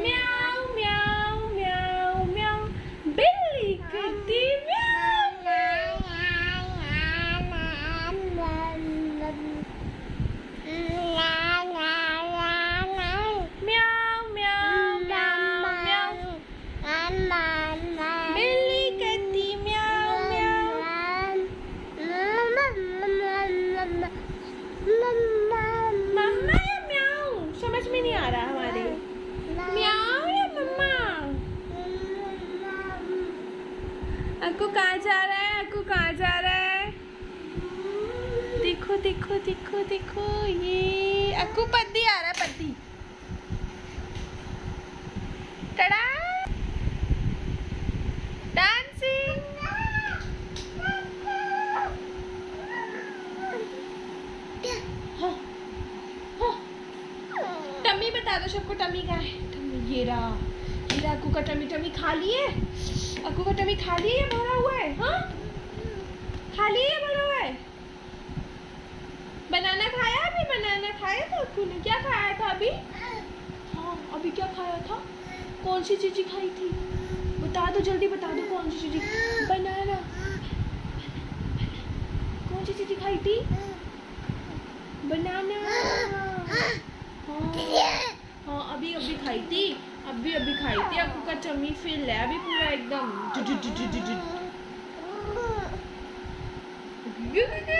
Meow. Akku कहाँ जा रहा है? अक्कू कहाँ जा रहा है? देखो देखो देखो देखो ये अक्कू पद्दी आ रहा है पद्दी हाँ, हाँ। बता दो सबको टम्मी का है? ये रहा। अक्कू का खा लिए अक्कू का लिए भरा हुआ है हाँ? भरा हुआ है? बनाना खाया अभी? बनाना खाया था अक्कू ने? क्या खाया था अभी? हाँ अभी क्या खाया था? कौन सी चीज़ी खाई थी? बता दो, जल्दी बता दो कौन सी चीज़ी बनाना। कौन सी चीज़ी खाई थी? बनाना। हाँ हाँ अभी अभी खाई थी। अभी अभी खाई थी आपको का चमी फिर है अभी पूरा एकदम।